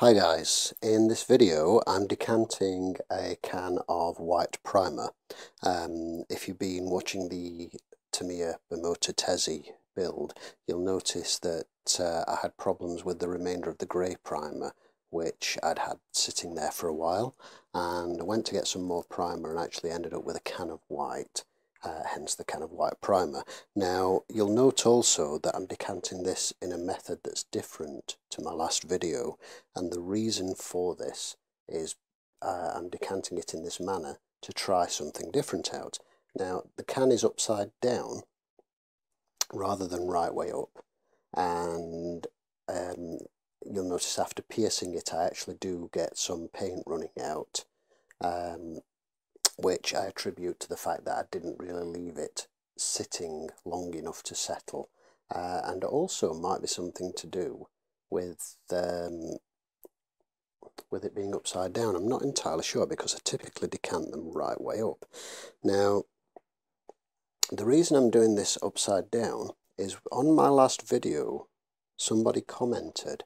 Hi guys, in this video I'm decanting a can of white primer. Um, if you've been watching the Tamiya Bimota Tesi build you'll notice that uh, I had problems with the remainder of the grey primer which I'd had sitting there for a while and I went to get some more primer and actually ended up with a can of white uh, hence the kind of white primer. Now you'll note also that I'm decanting this in a method that's different to my last video and the reason for this is uh, I'm decanting it in this manner to try something different out. Now the can is upside down rather than right way up and um, you'll notice after piercing it I actually do get some paint running out um, which I attribute to the fact that I didn't really leave it sitting long enough to settle uh, and also might be something to do with um, with it being upside down. I'm not entirely sure because I typically decant them right way up. Now the reason I'm doing this upside down is on my last video somebody commented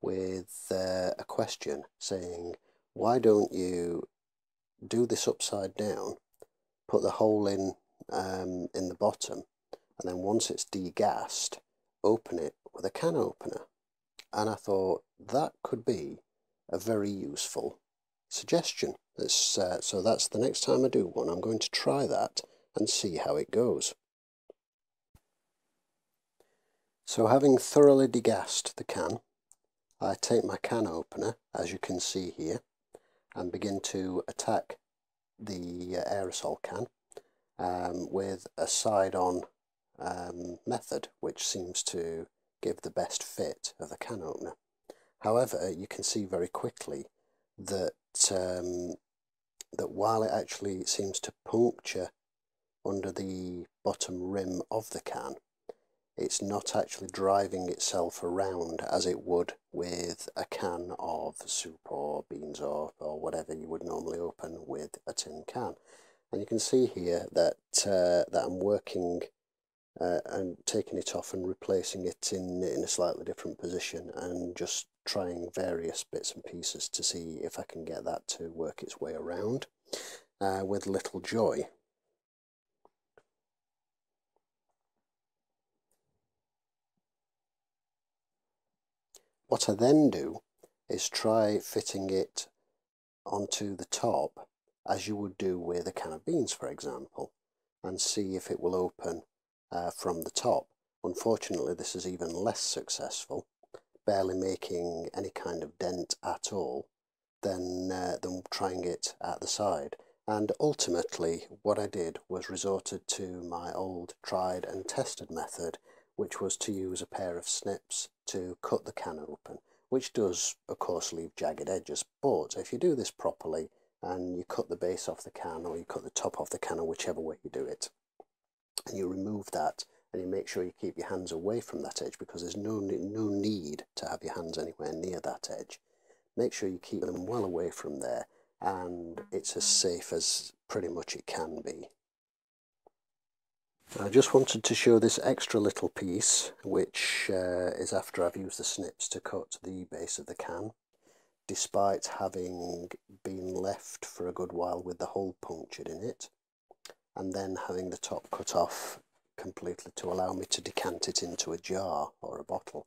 with uh, a question saying why don't you do this upside down, put the hole in um, in the bottom, and then once it's degassed, open it with a can opener. And I thought that could be a very useful suggestion. uh, so that's the next time I do one, I'm going to try that and see how it goes. So having thoroughly degassed the can, I take my can opener, as you can see here, and begin to attack the uh, aerosol can um, with a side-on um, method which seems to give the best fit of the can opener. However, you can see very quickly that um, that while it actually seems to puncture under the bottom rim of the can, it's not actually driving itself around as it would with a can of soup or beans or, or whatever you would normally open with a tin can. And you can see here that, uh, that I'm working uh, and taking it off and replacing it in, in a slightly different position and just trying various bits and pieces to see if I can get that to work its way around uh, with little joy. What I then do is try fitting it onto the top as you would do with a can of beans for example and see if it will open uh, from the top. Unfortunately this is even less successful, barely making any kind of dent at all than, uh, than trying it at the side. And ultimately what I did was resorted to my old tried and tested method which was to use a pair of snips to cut the can open, which does of course leave jagged edges, but if you do this properly and you cut the base off the can or you cut the top off the can or whichever way you do it, and you remove that and you make sure you keep your hands away from that edge because there's no, no need to have your hands anywhere near that edge. Make sure you keep them well away from there and it's as safe as pretty much it can be. I just wanted to show this extra little piece which uh, is after I've used the snips to cut the base of the can despite having been left for a good while with the hole punctured in it and then having the top cut off completely to allow me to decant it into a jar or a bottle.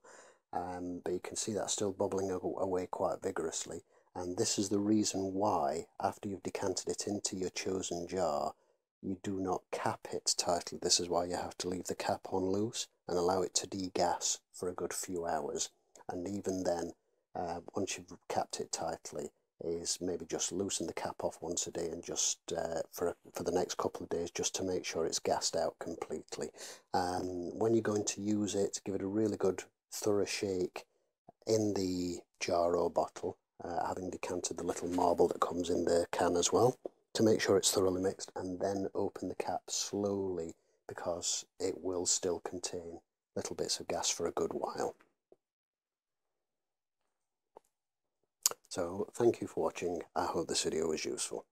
Um, but you can see that's still bubbling away quite vigorously and this is the reason why after you've decanted it into your chosen jar you do not cap it tightly. This is why you have to leave the cap on loose and allow it to degas for a good few hours. And even then, uh, once you've capped it tightly, is maybe just loosen the cap off once a day and just uh, for for the next couple of days just to make sure it's gassed out completely. Um, when you're going to use it, give it a really good thorough shake in the jar or bottle, uh, having decanted the little marble that comes in the can as well to make sure it's thoroughly mixed and then open the cap slowly because it will still contain little bits of gas for a good while. So thank you for watching. I hope this video was useful.